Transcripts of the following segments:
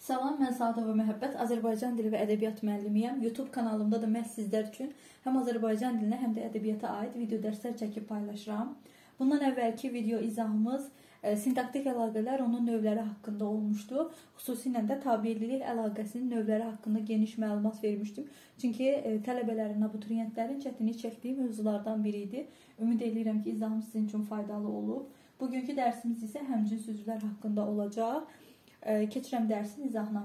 Salam, mən Saadova Məhəbbət, Azərbaycan dili və ədəbiyyat müəllimiyəm. YouTube kanalımda da məhz sizlər üçün həm Azərbaycan dilinə, həm də ədəbiyyata aid video dərslər çəkib paylaşıram. Bundan əvvəlki video izahımız e, sintaktik əlaqələr, onun növləri haqqında olmuşdu. Xüsusilə də tabelilik əlaqəsinin növləri haqqında geniş məlumat vermişdim. Çünki e, tələbələrin, abituriyentlərin çətinlik çəkdiyi mövzulardan biri idi. Ümid edirəm ki, izahım sizin üçün faydalı olub. Bugünkü dərsimiz isə həmcins sözlər haqqında olacaq. Keçirəm dərsin izahına.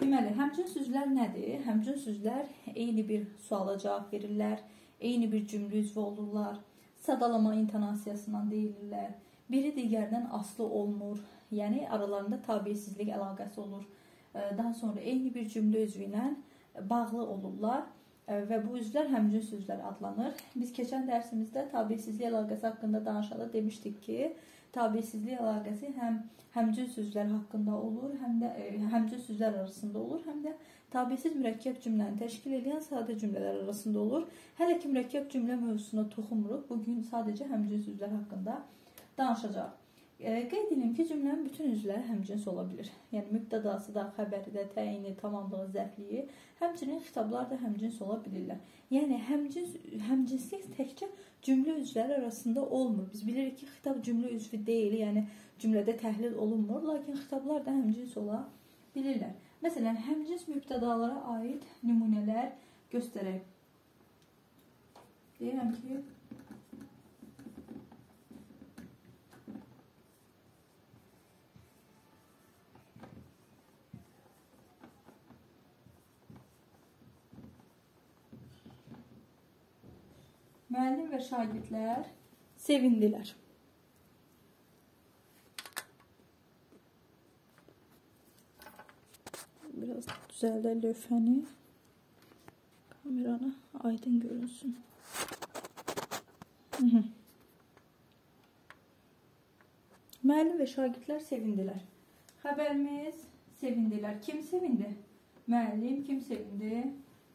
Deməli, həmcins sözlər nədir? Həmcins sözlər eyni bir suala cavab verirlər, eyni bir cümlə üzvü olurlar, sadalama intonasiyasından deyilirlər. Biri digərdən aslı olmur, yəni aralarında tabiisizlik əlaqəsi olur. Daha sonra eyni bir cümlə üzvü ilə bağlı olurlar və bu üzvlər həmcins sözlər adlanır. Biz keçən dərsimizdə tabiisizlik əlaqəsi haqqında danışanda demişdik ki, tabesizlik əlaqəsi həm həmcins sözlər haqqında olur, həm də e, həmcins sözlər arasında olur, həm də tabesiz mürəkkəb cümləni təşkil edən sadə cümlələr arasında olur. Hələ ki mürəkkəb cümlə mövzusuna toxunmuruq. Bu gün sadəcə həmcins sözlər haqqında danışacağıq. Qeyd edim ki, cümlənin bütün üzvləri həmcins ola bilər. Yəni mübtədası da, xəbəri də, təyini, tamamlığı, zərfliyi, həmçinin xitablar da həmcins ola bilirlər. Yəni həmcins həmcinslik təkcə cümlə üzvləri arasında olmur. Biz bilirik ki, xitab cümlə üzvü deyil, yəni cümlədə təhlil olunmur, lakin xitablar da həmcins ola bilirlər. Məsələn, həmcins mübtədalara aid nümunələr göstərək. Deyirəm ki, Müəllim və şagirdlər sevindilər. Biraz düzəldək lövhəni. Kamerana aydın görünsün. Hı -hı. Müəllim və şagirdlər sevindilər. Xəbərimiz sevindilər. Kim sevindi? Müəllim kim sevindi?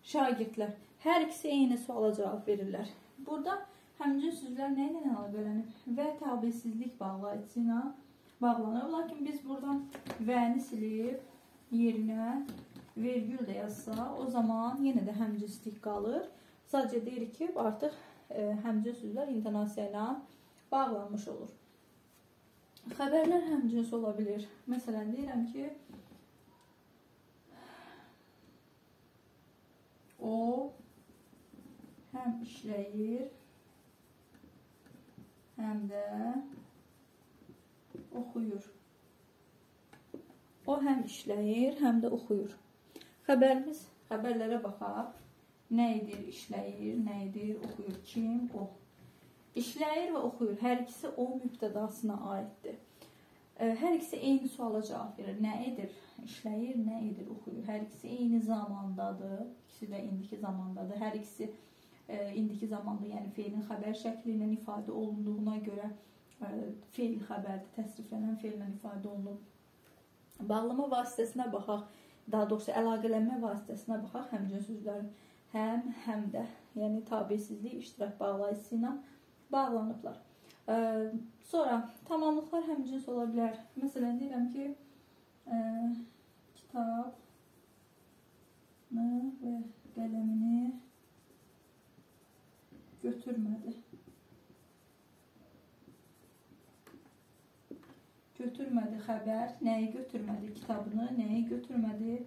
Şagirdlər. Hər ikisi eyni suala cavab verirlər. Burada həmcin sözlər nə ilə əlaqələnib? Və tabesizlik bağlayıcı ilə bağlanır. Lakin biz buradan vəni silib yerinə vergül də yazsa, o zaman yenə də həmcinslik qalır. Sadəcə deyirik ki, artıq e, həmcins sözlər intonasiya ilə bağlanmış olur. Xəbərlər həmcins ola bilir. Məsələn, deyirəm ki, o həm işləyir, həm də oxuyur. O həm işləyir, həm də oxuyur. Xəbərimiz, xəbərlərə baxaq. Nə edir, işləyir, nə edir, oxuyur. Kim? O. İşləyir və oxuyur. Hər ikisi o mübtədasına aiddir. Hər ikisi eyni suala cavab verir. Nə edir? İşləyir, nə edir, oxuyur. Hər ikisi eyni zamandadır. İkisi də indiki zamandadır. Hər ikisi indiki zamanda, yəni feilin xəbər şəkli ilə ifadə olunduğuna görə e, feil xəbərdir, təsriflənən feillə ifadə olunub. Bağlama vasitəsinə baxaq, daha doğrusu əlaqələnmə vasitəsinə baxaq həmcins sözlərin həm, həm də, yəni tabesizlik iştirak bağlayıcısı ilə bağlanıblar. E, sonra tamamlıqlar həmcins ola bilər. Məsələn, deyirəm ki, e, kitab və qələmini götürmədi. Götürmədi xəbər, nəyi götürmədi? Kitabını, nəyi götürmədi?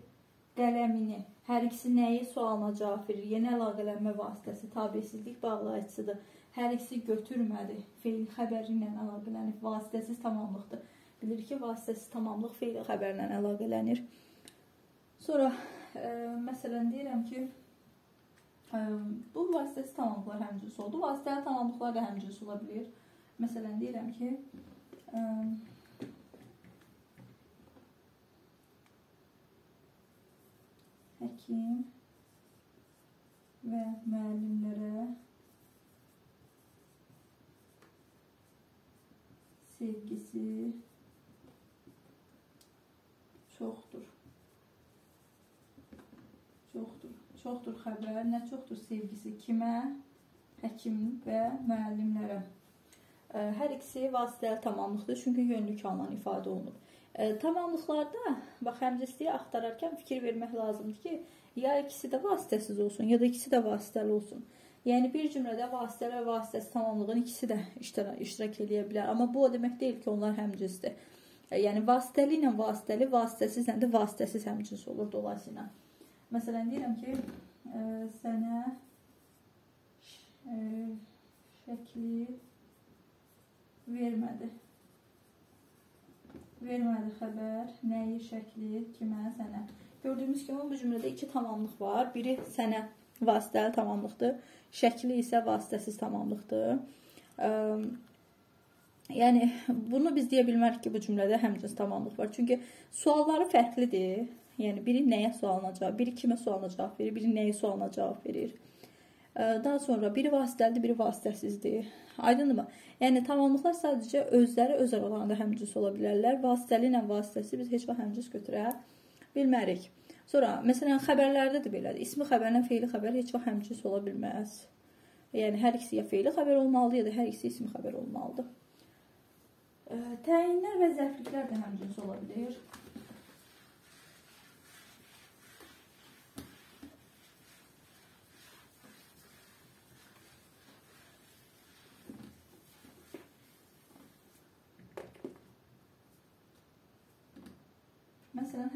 Qələmini. Hər ikisi nəyi sualına cavab verir? Yeni əlaqələnmə vasitəsi, tabesizlik bağlayıcısıdır. Hər ikisi götürmədi. Feil xəbəri ilə əlaqələnib. Vasitəsiz tamamlıqdır. Bilir ki, vasitəsiz tamamlıq feil xəbərlə əlaqələnir. Sonra, ə, e, məsələn, deyirəm ki, Bu vasitəsiz tamamlıqlar həmcins oldu. Vasitəli tamamlıqlar da həmcins ola bilir. Məsələn, deyirəm ki, həkim və müəllimlərə sevgisi çoxdur. Çoxdur çoxdur xəbər, nə çoxdur sevgisi kimə? Həkim və müəllimlərə. Hər ikisi vasitəli tamamlıqdır, çünki yönlü kamla ifadə olunub. Tamamlıqlarda bax həmcinsliyi axtararkən fikir vermək lazımdır ki, ya ikisi də vasitəsiz olsun, ya da ikisi də vasitəli olsun. Yəni bir cümlədə vasitəli və vasitəsiz tamamlığın ikisi də iştirak eləyə bilər. Amma bu o demək deyil ki, onlar həmcinsdir. Yəni vasitəli ilə vasitəli, vasitəsizlə də vasitəsiz həmcins olur dolayısıyla. Məsələn deyirəm ki, ə, sənə ə, şəkli vermədi. Vermədi xəbər, nəyi, şəkli, kimə, sənə. Gördüyümüz kimi bu cümlədə iki tamamlıq var. Biri sənə vasitəli tamamlıqdır. Şəkli isə vasitəsiz tamamlıqdır. Ə, yəni bunu biz deyə bilmərik ki, bu cümlədə həmcins tamamlıq var. Çünki sualları fərqlidir. Yəni biri nəyə sualına cavab, biri kimə sualına cavab verir, biri nəyə sualına cavab verir. Daha sonra biri vasitəlidir, biri vasitəsizdir. Aydındırmı? Yəni tamamlıqlar sadəcə özləri öz aralarında həmcins ola bilərlər. Vasitəli ilə vasitəsi biz heç vaxt həmcins götürə bilmərik. Sonra, məsələn, xəbərlərdə də belədir. İsmi xəbərlə feili xəbər heç vaxt həmcins ola bilməz. Yəni, hər ikisi ya feili xəbər olmalıdır, ya da hər ikisi ismi xəbər olmalıdır. Təyinlər və zərfliklər də həmcins ola bilir.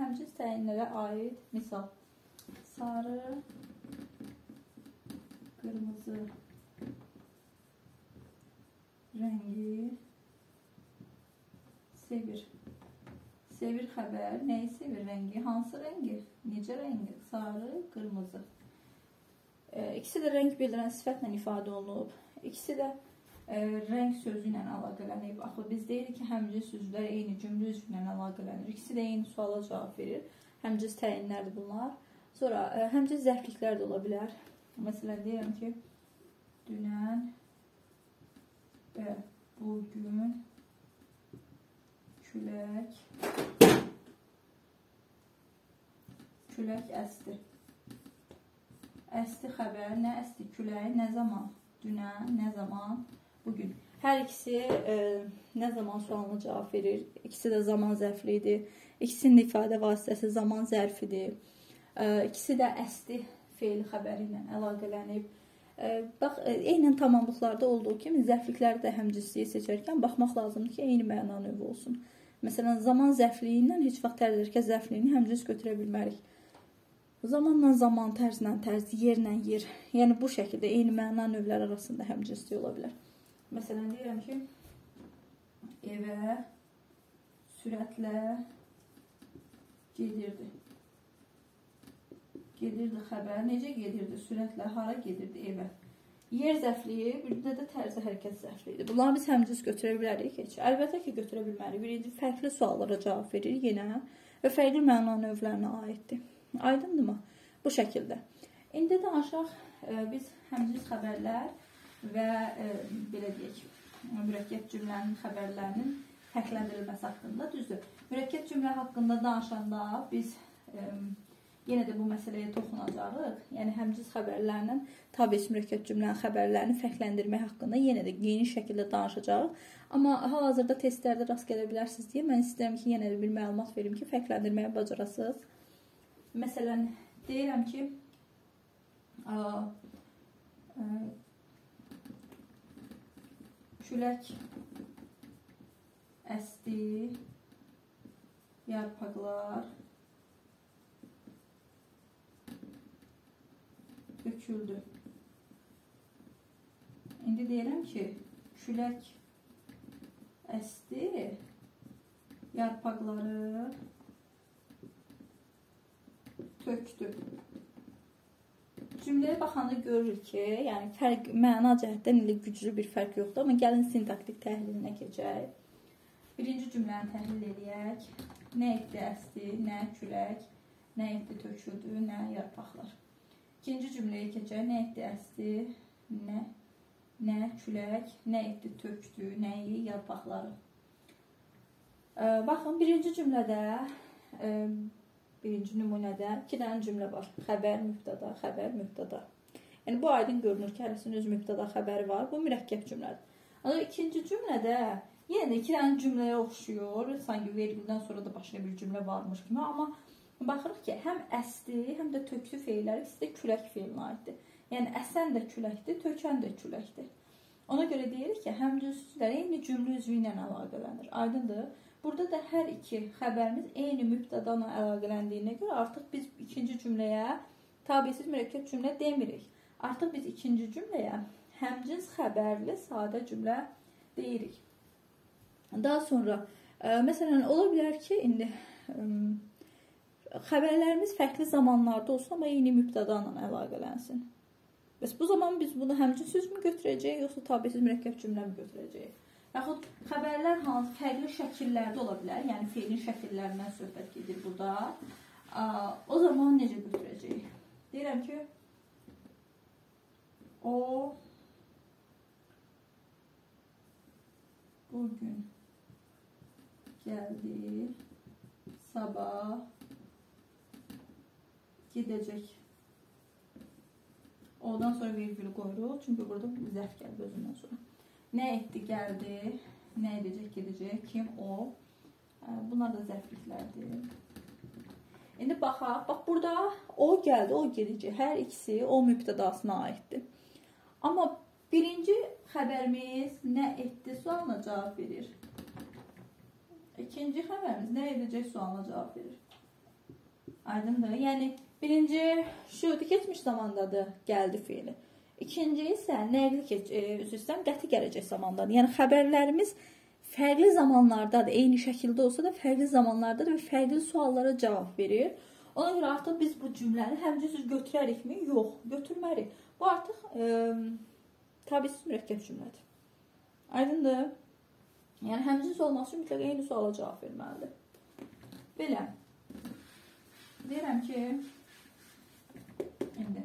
Məsələn, həmcins təyinlərə aid misal sarı, qırmızı rəngi sevir. Sevir xəbər, nəyi sevir rəngi? Hansı rəngi? Necə rəngi? Sarı, qırmızı. İkisi də rəng bildirən sifətlə ifadə olunub. İkisi də rəng sözü ilə əlaqələnib. Axı biz deyirik ki, həmcins sözlər eyni cümlə üzvü ilə əlaqələnir. İkisi də eyni suala cavab verir. Həmcins təyinlərdir bunlar. Sonra həmcins zərfliklər də ola bilər. Məsələn deyirəm ki, dünən və bu gün külək külək əsdi. Əsdi xəbər, nə əsdi külək, nə zaman? Dünən, nə zaman? Bugün. Hər ikisi e, nə zaman sualına cavab verir? İkisi də zaman zərfli idi. İkisinin ifadə vasitəsi zaman zərfidir. E, ikisi də əsli feil xəbəri ilə əlaqələnib. E, bax, e, eynən tamamlıqlarda olduğu kimi zərflikləri də həmcinsliyi seçərkən baxmaq lazımdır ki, eyni məna növü olsun. Məsələn, zaman zərfliyi ilə heç vaxt tərz hərəkət zərfliyini həmcins götürə bilmərik. Zamanla zaman, tərzlə tərz, yerlə yer. Yəni bu şəkildə eyni məna növləri arasında həmcinslik ola bilər. Məsələn, deyirəm ki, evə sürətlə gedirdi. Gedirdi xəbər. Necə gedirdi? Sürətlə hara gedirdi evə? Yer zərfliyi, bir də də tərzi hərəkət zərfliyidir. Bunları biz həmciz götürə bilərik heç. Əlbəttə ki, götürə bilmərik. Birinci fərqli suallara cavab verir yenə və fərqli məna növlərinə aiddir. Aydındırmı? Bu şəkildə. İndi danışaq e, biz həmciz xəbərlər və e, belə deyək, mürəkkəb cümlənin xəbərlərinin fərqləndirilməsi haqqında düzdür. Mürəkkəb cümlə haqqında danışanda biz e, yenə də bu məsələyə toxunacağıq. Yəni həmciz xəbərlərinin tabi mürəkkəb cümlənin xəbərlərini fərqləndirmək haqqında yenə də geniş şəkildə danışacağıq. Amma hal-hazırda testlərdə rast gələ bilərsiniz deyə mən istəyirəm ki, yenə də bir məlumat verim ki, fərqləndirməyi bacarasınız. Məsələn, deyirəm ki, ə, ə, külək əsdi, yarpaqlar döküldü. İndi deyirəm ki, külək əsdi, yarpaqları tökdü. Cümləyə baxanda görürük ki, yəni fərq məna cəhətdən elə güclü bir fərq yoxdur, amma gəlin sintaktik təhlilinə keçək. Birinci cümləni təhlil edək. Nə etdi əsdi, nə külək, nə etdi töküldü, nə yarpaqlar. İkinci cümləyə keçək. Nə etdi əsdi, nə nə külək, nə etdi tökdü, nəyi yarpaqları. Baxın, birinci cümlədə birinci nümunədə iki dənə cümlə var. Xəbər, mübtəda, xəbər, mübtəda. Yəni bu aydın görünür ki, hərəsinin öz mübtəda xəbəri var. Bu mürəkkəb cümlədir. Ancaq ikinci cümlədə yenə də iki dənə cümləyə oxşuyur. Sanki vergüldən sonra da başqa bir cümlə varmış kimi, amma baxırıq ki, həm əsli, həm də tökülü feillər ikisi də külək feilinə aiddir. Yəni əsən də küləkdir, tökən də küləkdir. Ona görə deyirik ki, həmcünsüzlər eyni cümlə üzvü ilə əlaqələnir. Aydındır? Burada da hər iki xəbərimiz eyni mübtəda ilə əlaqələndiyinə görə artıq biz ikinci cümləyə tabisiz mürəkkəb cümlə demirik. Artıq biz ikinci cümləyə həmcins xəbərli sadə cümlə deyirik. Daha sonra ə, e, məsələn ola bilər ki, indi ə, e, xəbərlərimiz fərqli zamanlarda olsun, amma eyni mübtəda ilə əlaqələnsin. Bəs bu zaman biz bunu həmçin sözmü götürəcəyik, yoxsa tabisiz mürəkkəb cümlə mi götürəcəyik? Yaxud xəbərlər hansı fərqli şəkillərdə ola bilər, yəni feilin şəkillərindən söhbət gedir burada. O zaman necə götürəcəyik? Deyirəm ki, o bugün gəldi, sabah gedəcək. Ondan sonra virgül qoyuruq. Çünki burada zərf gəldi özündən sonra. Nə etdi, gəldi, nə edəcək, gedəcək, kim, o. Bunlar da zərfliklərdir. İndi baxaq. Bax burada o gəldi, o gedəcək. Hər ikisi o mübtədasına aiddir. Amma birinci xəbərimiz nə etdi sualına cavab verir. İkinci xəbərimiz nə edəcək sualına cavab verir. Aydındır? Yəni Birinci şudur keçmiş zamandadır gəldi feili. İkinci isə nəqli keç, e, üzr istəyirəm, qəti gələcək zamandadır. Yəni xəbərlərimiz fərqli zamanlardadır. Eyni şəkildə olsa da fərqli zamanlardadır və fərqli suallara cavab verir. Ona görə artıq biz bu cümləni həmcüsüz götürərikmi? Yox, götürmərik. Bu artıq e, tabisiz mürəkkəb cümlədir. Aydındır? Yəni həmcüs olması üçün mütləq eyni suala cavab verməlidir. Belə. Deyirəm ki, Şimdi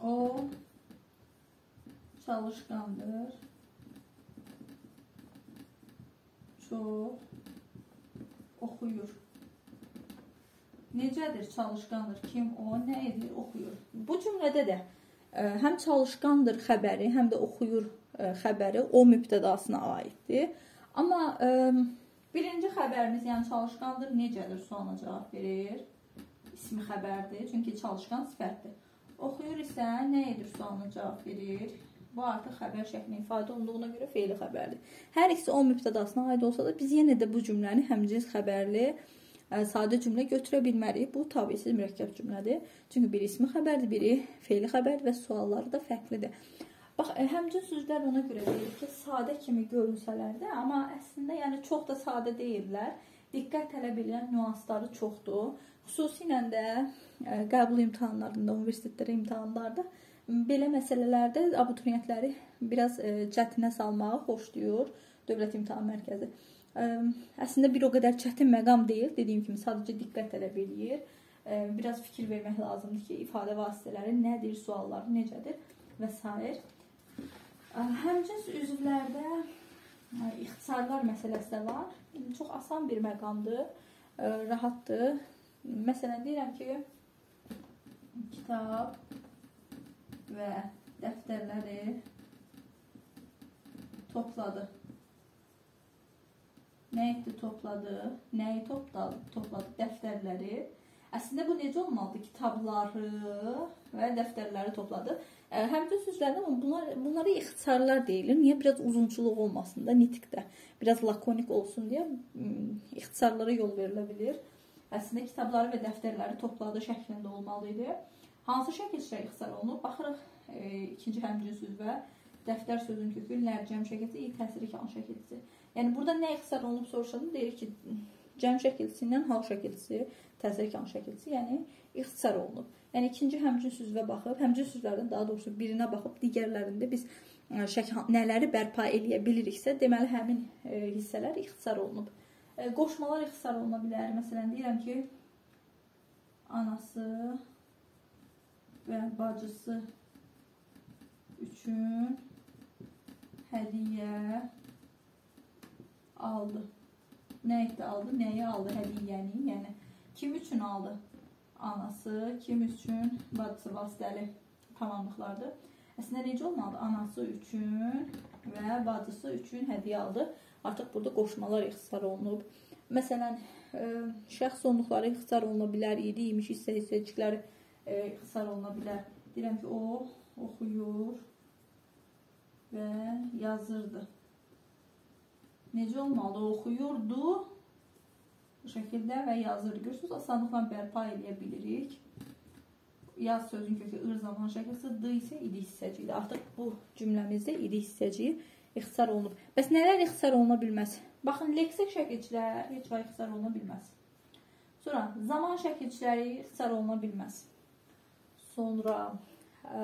o çalışkandır. Çox oxuyur. Necədir çalışqandır? Kim o? Nə edir? Oxuyur. Bu cümlədə də e, həm çalışqandır xəbəri, həm də oxuyur e, xəbəri o mübtədasına aiddir. Amma ə, e, birinci xəbərimiz, yəni çalışqandır necədir sualına cavab verir. İsmi xəbərdir, çünki çalışqan sifətdir. Oxuyur isə nə edir sualına cavab verir. Bu artıq xəbər şəklində ifadə olunduğuna görə feili xəbərdir. Hər ikisi o mübtədasına aid olsa da biz yenə də bu cümləni həmcins xəbərli ə, sadə cümlə götürə bilmərik. Bu tabisiz mürəkkəb cümlədir. Çünki biri ismi xəbərdir, biri feili xəbərdir və sualları da fərqlidir. Bax, e, həmcin sözlər ona görə deyilir ki, sadə kimi görünsələr də, amma əslində yəni çox da sadə deyirlər. Diqqət tələb edən nüansları çoxdur. Xüsusilə də e, qəbul imtahanlarında, universitetlərə imtahanlarda belə məsələlərdə abituriyentləri biraz e, çətinə salmağı xoşlayır Dövlət İmtahan Mərkəzi. E, əslində bir o qədər çətin məqam deyil, dediyim kimi sadəcə diqqət tələb eləyir. Biraz fikir vermək lazımdır ki, ifadə vasitələri nədir, sualları necədir və s. Həmcins üzvlərdə ixtisarlar məsələsi də var. Çox asan bir məqamdır, rahatdır. Məsələn, deyirəm ki, kitab və dəftərləri topladı. Nə etdi, topladı? Nəyi topladı? Topladı dəftərləri. Əslində bu necə olmalıdır? Kitabları və dəftərləri topladı. Həmçinin sözlərdə bunlar bunlara ixtisarlar deyilir. Niyə biraz uzunçuluq olmasın da nitqdə, biraz lakonik olsun deyə ixtisarlara yol verilə bilər əslində kitabları və dəftərləri topladığı şəklində olmalı idi. Hansı şəkil ixtisar olunub? Baxırıq e, ikinci həmcins üzvə dəftər sözün kökü lər cəm şəkilsi, i təsiri kan şəkilsi. Yəni burada nə ixtisar olunub soruşanda deyir ki, cəm şəkilsindən hal şəkilsi, təsiri kan şəkilsi, yəni ixtisar olunub. Yəni ikinci həmcins üzvə baxıb, həmcins üzvlərdən daha doğrusu birinə baxıb digərlərində biz e, şək nələri bərpa eləyə biliriksə, deməli həmin e, hissələr ixtisar olunub. E, qoşmalar ixtisar oluna bilər. Məsələn, deyirəm ki, anası və bacısı üçün hədiyyə aldı. Nə etdi aldı? Nəyi aldı hədiyyəni? Yəni kim üçün aldı? Anası, kim üçün bacısı vasitəli tamamlıqlardır. Əslində necə olmalıdır? Anası üçün və bacısı üçün hədiyyə aldı. Artıq burada qoşmalar ixtisar olunub. Məsələn, ə, şəxs onluqları ixtisar oluna bilər, iri imiş hissə hissəcikləri ə, ixtisar oluna bilər. Deyirəm ki, o oxuyur və yazırdı. Necə olmalı? Oxuyurdu bu şəkildə və yazırdı. Görürsünüz, asanlıqla bərpa edə bilirik. Yaz sözün kökü ır zaman şəkilsi, d isə idi hissəciyidir. Artıq bu cümləmizdə idi hissəciyi ixtisar olunub. Bəs nələr ixtisar oluna bilməz? Baxın, leksik şəkilçilər heç vaxt ixtisar oluna bilməz. Sonra zaman şəkilçiləri ixtisar oluna bilməz. Sonra ə,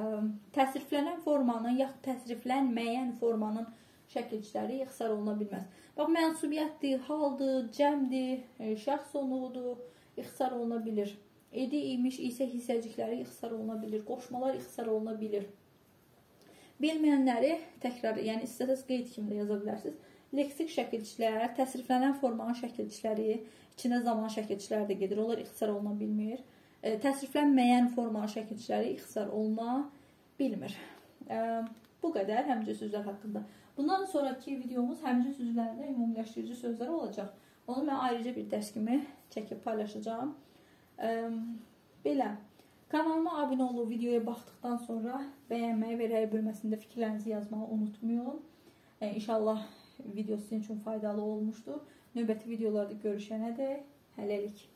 təsriflənən formanın yaxud təsriflənməyən formanın şəkilçiləri ixtisar oluna bilməz. Bax, mənsubiyyətdir, haldır, cəmdir, e, şəxs onluğudur, ixtisar oluna bilir. Edi, imiş, isə hissəcikləri ixtisar oluna bilir. Qoşmalar ixtisar oluna bilir. Bilməyənləri təkrar, yəni istəsəz qeyd kimi də yaza bilərsiniz. Leksik şəkilçilər, təsriflənən formanın şəkilçiləri, içində zaman şəkilçiləri də gedir. Onlar ixtisar oluna bilmir. E, təsriflənməyən formanın şəkilçiləri ixtisar oluna bilmir. E, bu qədər həmcə sözlər haqqında. Bundan sonraki videomuz həmcin sözlərdə ümumiləşdirici sözlər olacaq. Onu mən ayrıca bir dərs kimi çəkib paylaşacağım. Belə, kanalıma abunə olub videoya baxdıqdan sonra bəyənməyi və rəy bölməsində fikirlərinizi yazmağı unutmayın. İnşallah video sizin üçün faydalı olmuşdur. Növbəti videolarda görüşənə də hələlik.